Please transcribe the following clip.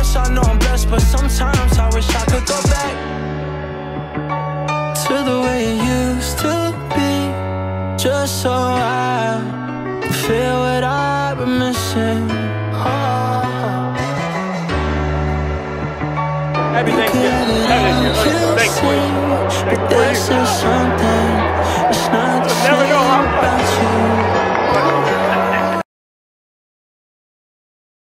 Yes, I know I'm blessed, but sometimes I wish I could go back to the way it used to be, just so I feel what I've been missing. Oh. Happy Thanksgiving. Happy Thanksgiving. Thanks, But there's still something.